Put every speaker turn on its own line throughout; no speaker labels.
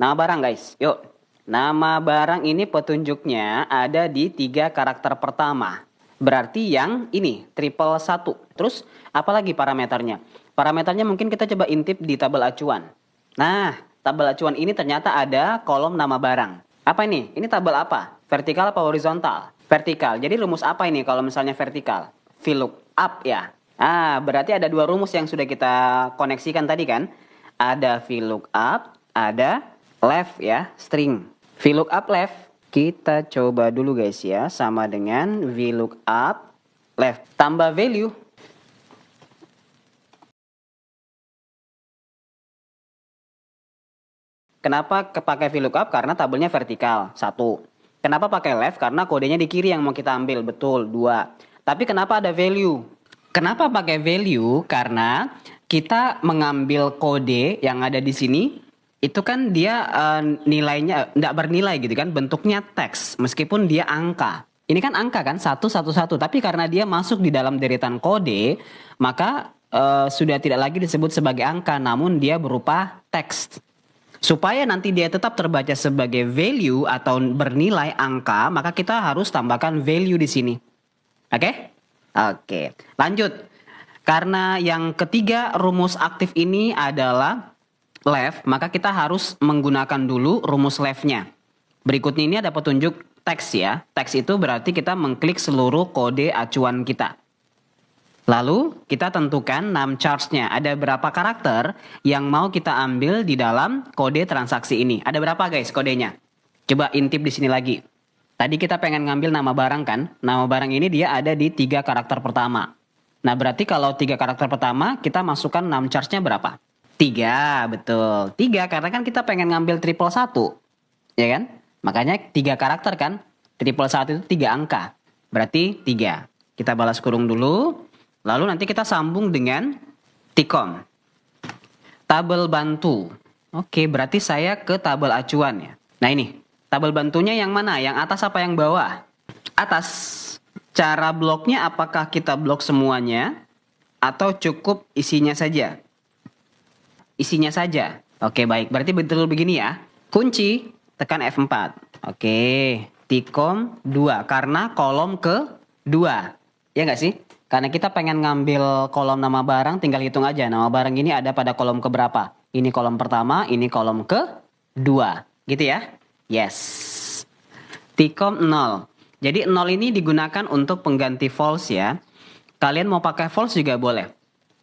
Nama barang guys, yuk. Nama barang ini petunjuknya ada di tiga karakter pertama. Berarti yang ini, triple satu. Terus, apalagi parameternya? Parameternya mungkin kita coba intip di tabel acuan. Nah, tabel acuan ini ternyata ada kolom nama barang. Apa ini? Ini tabel apa? Vertikal apa horizontal? Vertikal. Jadi rumus apa ini kalau misalnya vertikal? VLOOKUP ya. Ah, berarti ada dua rumus yang sudah kita koneksikan tadi kan? Ada VLOOKUP, ada left ya, string. VLOOKUP left kita coba dulu guys ya, sama dengan VLOOKUP left tambah value. Kenapa pakai VLOOKUP? Karena tabelnya vertikal, satu. Kenapa pakai left? Karena kodenya di kiri yang mau kita ambil, betul, dua. Tapi kenapa ada value? Kenapa pakai value? Karena kita mengambil kode yang ada di sini itu kan dia uh, nilainya tidak bernilai gitu kan bentuknya teks meskipun dia angka. Ini kan angka kan satu satu satu. Tapi karena dia masuk di dalam deretan kode maka uh, sudah tidak lagi disebut sebagai angka namun dia berupa teks. Supaya nanti dia tetap terbaca sebagai value atau bernilai angka maka kita harus tambahkan value di sini. Oke? Okay? Oke, lanjut. Karena yang ketiga rumus aktif ini adalah left, maka kita harus menggunakan dulu rumus leftnya. Berikutnya ini ada petunjuk teks ya. Teks itu berarti kita mengklik seluruh kode acuan kita. Lalu kita tentukan num charge-nya. Ada berapa karakter yang mau kita ambil di dalam kode transaksi ini. Ada berapa guys kodenya? Coba intip di sini lagi. Tadi kita pengen ngambil nama barang kan? Nama barang ini dia ada di tiga karakter pertama. Nah berarti kalau tiga karakter pertama kita masukkan num charge-nya berapa? Tiga, betul. Tiga karena kan kita pengen ngambil triple satu. Ya kan? Makanya tiga karakter kan? Triple satu itu tiga angka. Berarti tiga. Kita balas kurung dulu. Lalu nanti kita sambung dengan Tcom. Tabel bantu. Oke, berarti saya ke tabel acuan ya. Nah ini, Tabel bantunya yang mana? Yang atas apa yang bawah? Atas. Cara bloknya apakah kita blok semuanya atau cukup isinya saja? Isinya saja. Oke, baik. Berarti betul begini ya. Kunci tekan F4. Oke, Tcom 2 karena kolom ke 2. Ya nggak sih? Karena kita pengen ngambil kolom nama barang, tinggal hitung aja. Nama barang ini ada pada kolom ke berapa. Ini kolom pertama, ini kolom ke 2. Gitu ya. Yes. Tcom 0. Jadi 0 ini digunakan untuk pengganti false ya. Kalian mau pakai false juga boleh.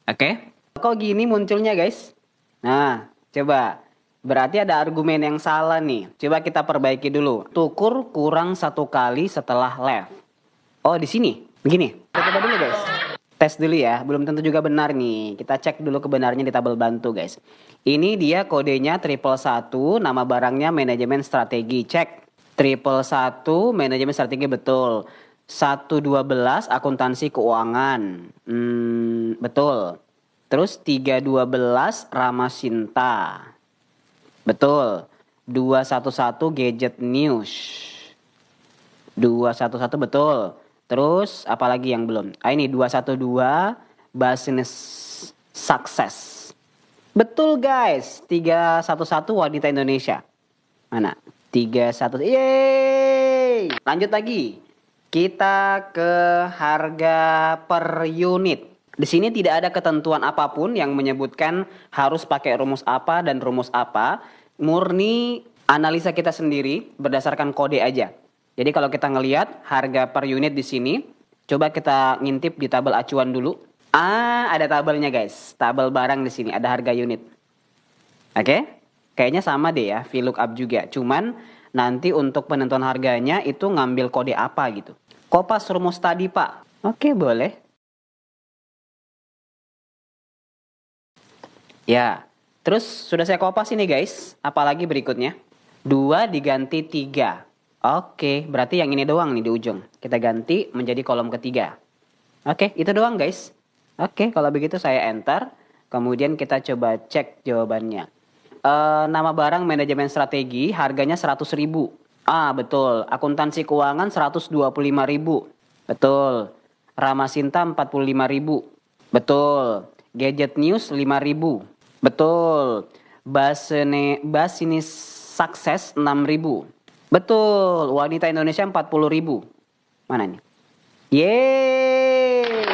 Oke? Okay? Kok gini munculnya guys? Nah, coba. Berarti ada argumen yang salah nih. Coba kita perbaiki dulu. Tukur kurang satu kali setelah left. Oh, di sini. Begini. Kita coba dulu guys. Tes dulu ya. Belum tentu juga benar nih. Kita cek dulu kebenarnya di tabel bantu guys. Ini dia kodenya triple satu, nama barangnya manajemen strategi. Cek triple satu, manajemen strategi betul. Satu dua belas akuntansi keuangan. Hmm, betul. Terus tiga dua belas Ramasinta. Betul. Dua satu satu gadget news. Dua satu satu betul. Terus apalagi yang belum? Ah ini dua satu dua business success. Betul guys, 311 wanita Indonesia. Mana? 31. Yeay! Lanjut lagi. Kita ke harga per unit. Di sini tidak ada ketentuan apa pun yang menyebutkan harus pakai rumus apa dan rumus apa. Murni analisa kita sendiri berdasarkan kode aja. Jadi kalau kita ngelihat harga per unit di sini, coba kita ngintip di tabel acuan dulu. Ah, ada tabelnya guys. Tabel barang di sini, ada harga unit. Oke? Okay? Kayaknya sama deh ya, VLOOKUP juga. Cuman nanti untuk penentuan harganya itu ngambil kode apa gitu. Kopas rumus tadi pak. Oke, okay, boleh. Ya, terus sudah saya kopas ini guys. Apalagi berikutnya. Dua diganti tiga. Oke, berarti yang ini doang nih di ujung. Kita ganti menjadi kolom ketiga. Oke, itu doang guys. Oke, kalau begitu saya enter. Kemudian kita coba cek jawabannya. E, nama barang manajemen strategi harganya 100 ribu. Ah, betul. Akuntansi keuangan 125 ribu. Betul. Ramasinta 45 ribu. Betul. Gadget News 5 ribu. Betul. Basene, Basinis sukses 6000. Betul, wanita Indonesia 40.000. Mana nih? Yeay.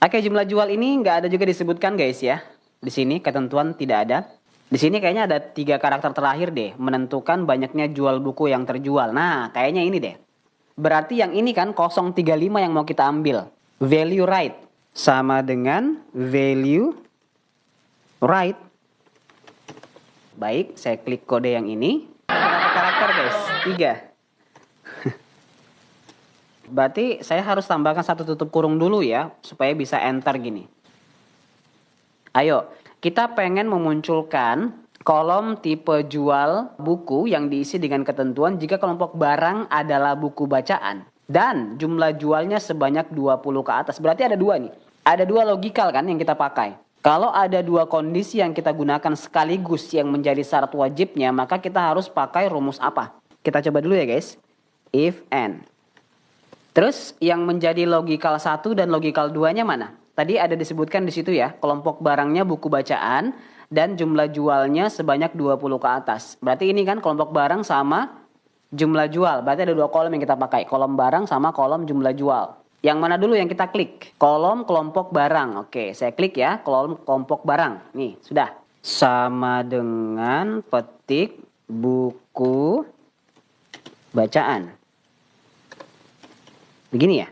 Oke, jumlah jual ini nggak ada juga disebutkan guys ya. Di sini ketentuan tidak ada. Di sini kayaknya ada tiga karakter terakhir deh, menentukan banyaknya jual buku yang terjual. Nah, kayaknya ini deh. Berarti yang ini kan 035 yang mau kita ambil. Value right sama dengan value right. Baik, saya klik kode yang ini. Karakter guys? Tiga. Berarti saya harus tambahkan satu tutup kurung dulu ya, supaya bisa enter gini. Ayo, kita pengen memunculkan kolom tipe jual buku yang diisi dengan ketentuan jika kelompok barang adalah buku bacaan. Dan jumlah jualnya sebanyak 20 ke atas. Berarti ada dua nih. Ada dua logikal kan yang kita pakai. Kalau ada dua kondisi yang kita gunakan sekaligus yang menjadi syarat wajibnya, maka kita harus pakai rumus apa? Kita coba dulu ya guys. If and. Terus yang menjadi logikal satu dan logikal duanya mana? Tadi ada disebutkan di situ ya, kelompok barangnya buku bacaan dan jumlah jualnya sebanyak 20 ke atas. Berarti ini kan kelompok barang sama jumlah jual. Berarti ada dua kolom yang kita pakai, kolom barang sama kolom jumlah jual. Yang mana dulu yang kita klik? Kolom kelompok barang. Oke, saya klik ya, kolom kelompok barang. Nih, sudah. Sama dengan petik buku bacaan. Begini ya.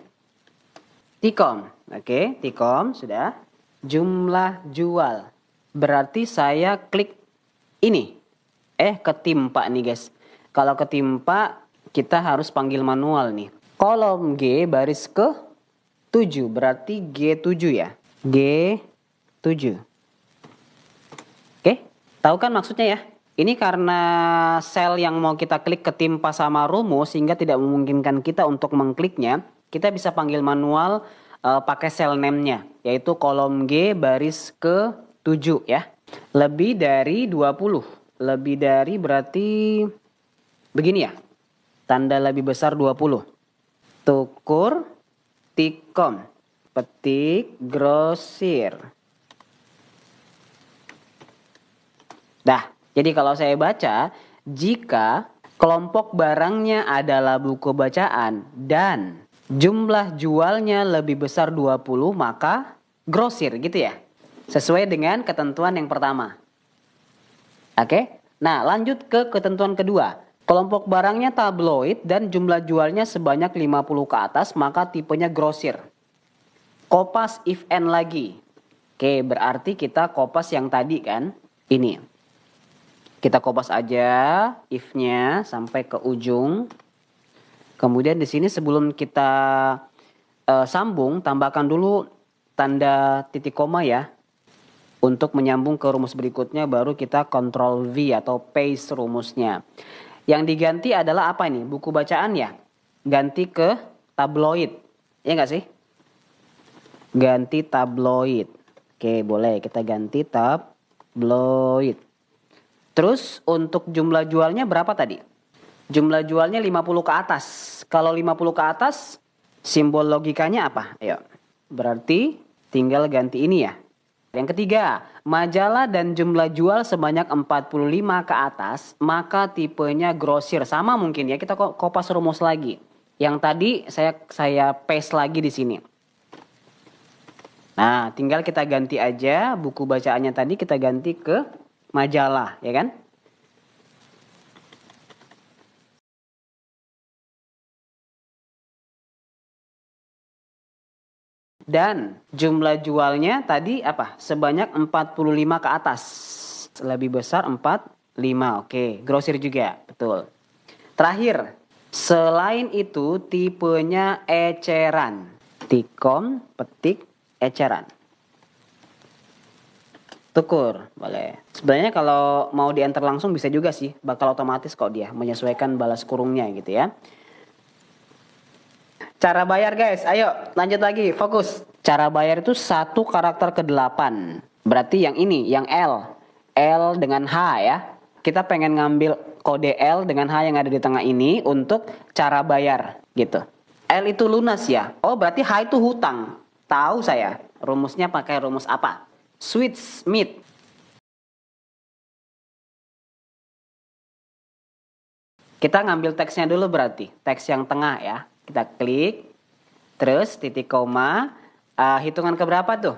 Tikom. Oke, tikom sudah. Jumlah jual. Berarti saya klik ini. Eh, ketimpa nih guys. Kalau ketimpa, kita harus panggil manual nih. Kolom G baris ke 7. Berarti G7 ya. G7. Oke, tahu kan maksudnya ya? Ini karena sel yang mau kita klik ketimpa sama rumus sehingga tidak memungkinkan kita untuk mengkliknya, kita bisa panggil manual uh, pakai sel name-nya, yaitu kolom G baris ke 7 ya. Lebih dari 20. Lebih dari berarti begini ya. Tanda lebih besar 20. Tukur tikom petik grosir. Dah, jadi kalau saya baca, jika kelompok barangnya adalah buku bacaan dan jumlah jualnya lebih besar 20 maka grosir gitu ya. Sesuai dengan ketentuan yang pertama. Oke. Nah, lanjut ke ketentuan kedua. Kelompok barangnya tabloid dan jumlah jualnya sebanyak 50 ke atas maka tipenya grosir. Kopas if n lagi. Oke, berarti kita kopas yang tadi kan. Ini. Kita kopas aja if-nya sampai ke ujung. Kemudian di sini sebelum kita uh, sambung, tambahkan dulu tanda titik koma ya. Untuk menyambung ke rumus berikutnya baru kita Ctrl V atau paste rumusnya. Yang diganti adalah apa ini? Buku bacaan ya? Ganti ke tabloid. Ya nggak sih? Ganti tabloid. Oke, boleh kita ganti tabloid. Terus untuk jumlah jualnya berapa tadi? Jumlah jualnya 50 ke atas. Kalau 50 ke atas, simbol logikanya apa? Ayo. Berarti tinggal ganti ini ya. Yang ketiga, majalah dan jumlah jual sebanyak 45 ke atas, maka tipenya grosir. Sama mungkin ya, kita kopas rumus lagi. Yang tadi saya saya paste lagi di sini. Nah, tinggal kita ganti aja buku bacaannya tadi kita ganti ke majalah, ya kan? Dan jumlah jualnya tadi apa? Sebanyak 45 ke atas. Lebih besar 45. Oke, grosir juga, betul. Terakhir, selain itu tipenya eceran. Tikom, petik, eceran. Tukur, boleh. Sebenarnya kalau mau di enter langsung bisa juga sih, bakal otomatis kok dia menyesuaikan balas kurungnya gitu ya. Cara bayar guys, ayo lanjut lagi, fokus. Cara bayar itu satu karakter ke delapan. Berarti yang ini, yang L. L dengan H ya. Kita pengen ngambil kode L dengan H yang ada di tengah ini untuk cara bayar gitu. L itu lunas ya. Oh berarti H itu hutang. Tahu saya. Rumusnya pakai rumus apa? Sweet meat. Kita ngambil teksnya dulu berarti. Teks yang tengah ya. Kita klik. Terus titik koma. Uh, hitungan keberapa tuh?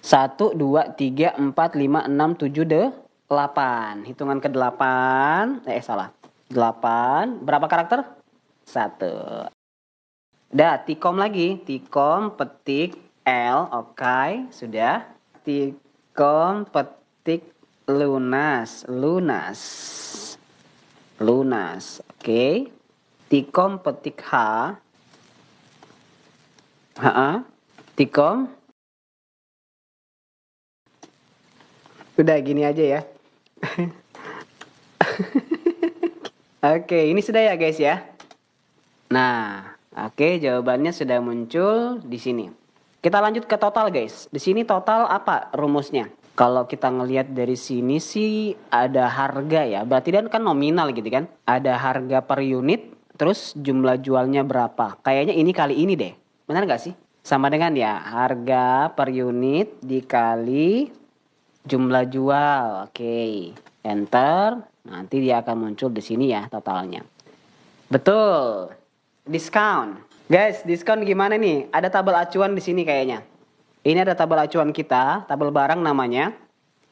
1, 2, 3, 4, 5, 6, 7, 8. Hitungan ke 8. Eh salah. 8. Berapa karakter? 1. Udah, tikom lagi. Tikom petik L. Oke, okay. sudah. Tikom petik lunas. Lunas lunas. Oke. Okay. Tikom petik H. Ha, Tikom. Udah gini aja ya. oke, ini sudah ya guys ya. Nah, oke jawabannya sudah muncul di sini. Kita lanjut ke total guys. Di sini total apa rumusnya? Kalau kita ngelihat dari sini sih ada harga ya. Berarti kan kan nominal gitu kan. Ada harga per unit terus jumlah jualnya berapa. Kayaknya ini kali ini deh. Benar nggak sih? Sama dengan ya harga per unit dikali jumlah jual. Oke. Enter. Nanti dia akan muncul di sini ya totalnya. Betul. Diskon. Guys, diskon gimana nih? Ada tabel acuan di sini kayaknya. Ini ada tabel acuan kita, tabel barang namanya.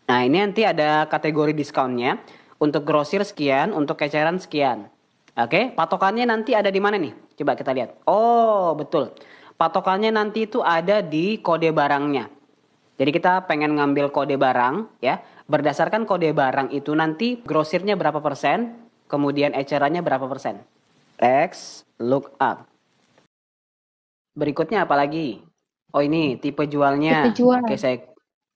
Nah ini nanti ada kategori diskonnya. Untuk grosir sekian, untuk eceran sekian. Oke, patokannya nanti ada di mana nih? Coba kita lihat. Oh betul. Patokannya nanti itu ada di kode barangnya. Jadi kita pengen ngambil kode barang ya. Berdasarkan kode barang itu nanti grosirnya berapa persen, kemudian ecerannya berapa persen. X look up. Berikutnya apa lagi? Oh ini tipe jualnya.
Tipe jual.
Oke saya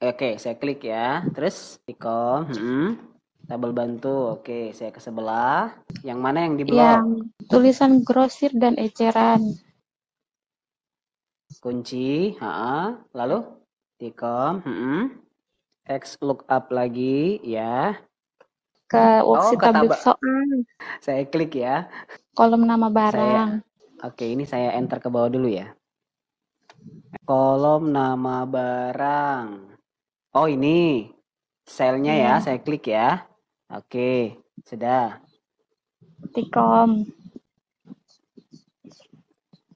oke saya klik ya. Terus tikom, hmm, tabel bantu. Oke saya ke sebelah. Yang mana yang di blok? Yang
tulisan grosir dan eceran.
Kunci, ha, lalu tikom, hmm, X lookup lagi ya.
Ke worksheet oh, tabel soal.
Saya klik ya.
Kolom nama barang.
Saya, oke ini saya enter ke bawah dulu ya. Kolom nama barang. Oh ini selnya ya, ya saya klik ya. Oke, sudah.
Tikom.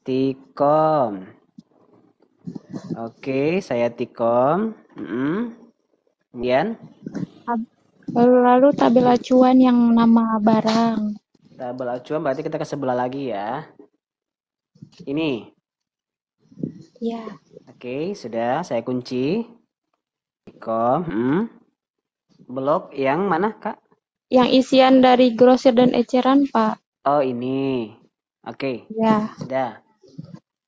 Tikom. Oke, saya tikom. Mm Kemudian?
Lalu, lalu tabel acuan yang nama barang.
Tabel acuan berarti kita ke sebelah lagi ya. Ini.
Ya.
Oke, sudah saya kunci. Kom, hmm. Blok yang mana, Kak?
Yang isian dari grosir dan eceran, Pak.
Oh, ini. Oke.
Ya.
Sudah.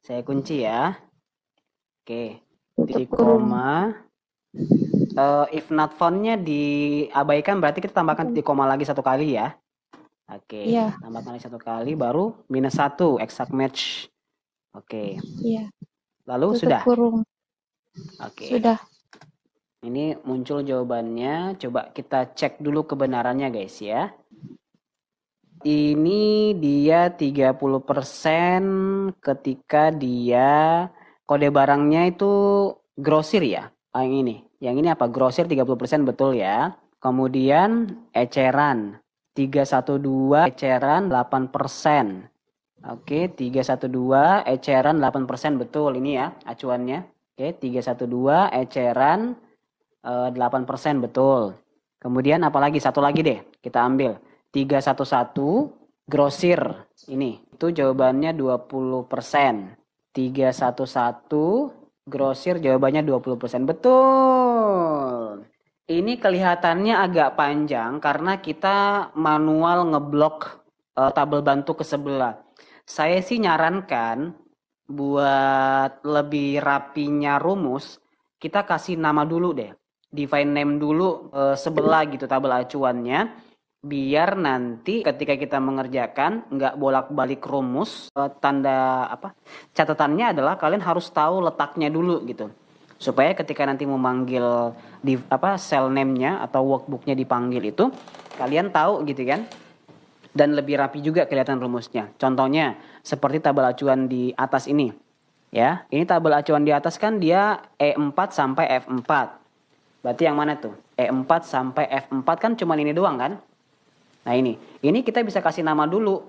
Saya kunci ya. Oke. Titik koma. Uh, if not found-nya diabaikan berarti kita tambahkan titik koma lagi satu kali ya. Oke.
Iya.
Tambahkan lagi satu kali baru minus satu exact match. Oke.
Iya.
Lalu Tutup sudah?
kurung.
Oke.
Sudah.
Ini muncul jawabannya. Coba kita cek dulu kebenarannya guys ya. Ini dia 30% ketika dia kode barangnya itu grosir ya. Yang ini. Yang ini apa? Grosir 30% betul ya. Kemudian eceran 312 eceran 8%. Oke, 312 eceran 8% betul ini ya acuannya. Oke, 312 eceran 8% betul. Kemudian apalagi satu lagi deh kita ambil. 311 grosir ini. Itu jawabannya 20%. 311 grosir jawabannya 20%. Betul. Ini kelihatannya agak panjang karena kita manual ngeblok uh, tabel bantu ke sebelah saya sih nyarankan buat lebih rapinya rumus, kita kasih nama dulu deh. Define name dulu e, sebelah gitu tabel acuannya biar nanti ketika kita mengerjakan nggak bolak-balik rumus e, tanda apa catatannya adalah kalian harus tahu letaknya dulu gitu supaya ketika nanti memanggil di apa cell name-nya atau workbook-nya dipanggil itu kalian tahu gitu kan dan lebih rapi juga kelihatan rumusnya. Contohnya seperti tabel acuan di atas ini. Ya, ini tabel acuan di atas kan dia E4 sampai F4. Berarti yang mana tuh? E4 sampai F4 kan cuma ini doang kan? Nah ini, ini kita bisa kasih nama dulu.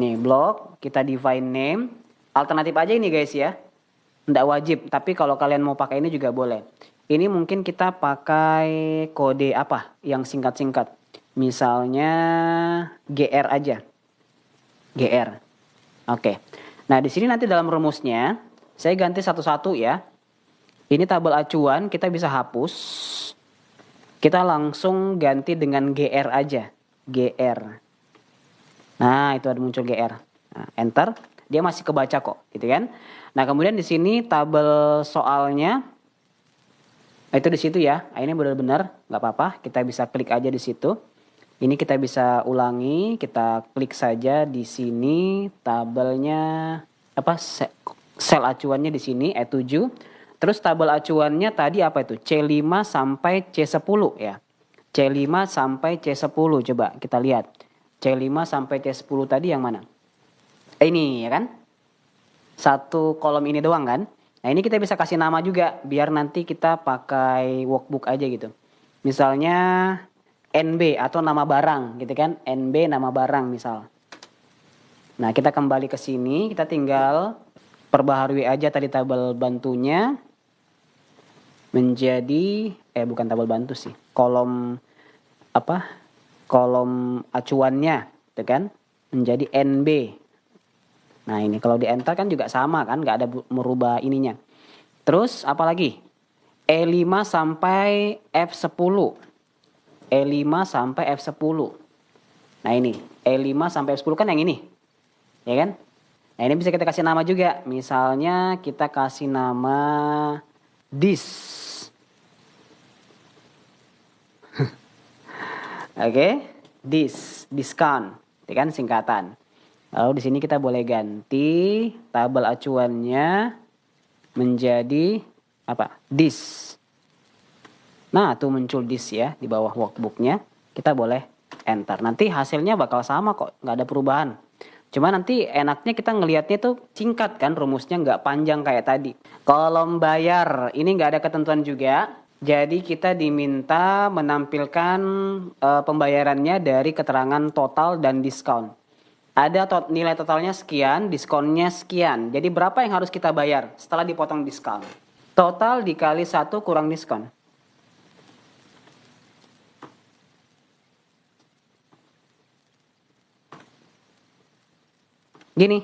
Nih blok, kita define name. Alternatif aja ini guys ya. Nggak wajib, tapi kalau kalian mau pakai ini juga boleh. Ini mungkin kita pakai kode apa yang singkat-singkat. Misalnya GR aja. GR. Oke. Nah, di sini nanti dalam rumusnya saya ganti satu-satu ya. Ini tabel acuan kita bisa hapus. Kita langsung ganti dengan GR aja. GR. Nah, itu ada muncul GR. Nah, enter. Dia masih kebaca kok, gitu kan? Nah, kemudian di sini tabel soalnya Nah, itu di situ ya. Nah, ini benar-benar nggak apa-apa. Kita bisa klik aja di situ. Ini kita bisa ulangi. Kita klik saja di sini tabelnya apa sel acuannya di sini E7. Terus tabel acuannya tadi apa itu? C5 sampai C10 ya. C5 sampai C10 coba kita lihat. C5 sampai C10 tadi yang mana? Eh, ini ya kan? Satu kolom ini doang kan? Nah ini kita bisa kasih nama juga biar nanti kita pakai workbook aja gitu. Misalnya NB atau nama barang gitu kan. NB nama barang misal. Nah kita kembali ke sini kita tinggal perbaharui aja tadi tabel bantunya menjadi eh bukan tabel bantu sih kolom apa kolom acuannya gitu kan menjadi NB Nah ini kalau di enter kan juga sama kan, nggak ada merubah ininya. Terus apa lagi? E5 sampai F10. E5 sampai F10. Nah ini, E5 sampai F10 kan yang ini. Ya kan? Nah ini bisa kita kasih nama juga. Misalnya kita kasih nama dis. Oke, okay? dis, diskon. Itu kan singkatan. Lalu di sini kita boleh ganti tabel acuannya menjadi apa? Dis. Nah, tuh muncul dis ya di bawah workbooknya. Kita boleh enter. Nanti hasilnya bakal sama kok, nggak ada perubahan. Cuma nanti enaknya kita ngelihatnya tuh singkat kan, rumusnya nggak panjang kayak tadi. Kolom bayar, ini nggak ada ketentuan juga. Jadi kita diminta menampilkan e, pembayarannya dari keterangan total dan diskon ada to nilai totalnya sekian, diskonnya sekian. Jadi berapa yang harus kita bayar setelah dipotong diskon? Total dikali satu kurang diskon. Gini.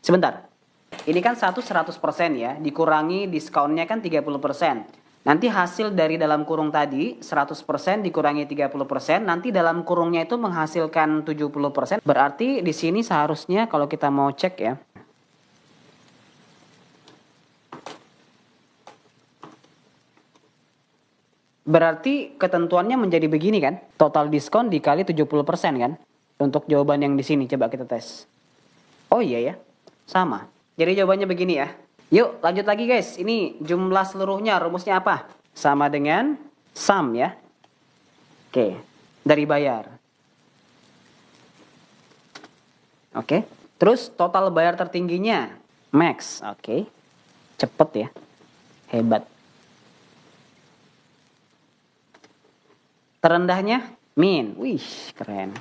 Sebentar. Ini kan satu 100% ya, dikurangi diskonnya kan 30%. Nanti hasil dari dalam kurung tadi 100% dikurangi 30%, nanti dalam kurungnya itu menghasilkan 70%. Berarti di sini seharusnya kalau kita mau cek ya. Berarti ketentuannya menjadi begini kan? Total diskon dikali 70% kan? Untuk jawaban yang di sini coba kita tes. Oh iya ya, sama. Jadi jawabannya begini ya. Yuk lanjut lagi guys. Ini jumlah seluruhnya rumusnya apa? Sama dengan sum ya. Oke, dari bayar. Oke. Terus total bayar tertingginya max. Oke. Cepet ya. Hebat. Terendahnya min. Wih, keren.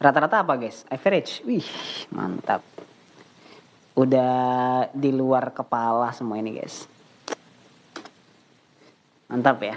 Rata-rata apa guys? Average. Wih, mantap. Udah di luar kepala semua ini guys. Mantap ya.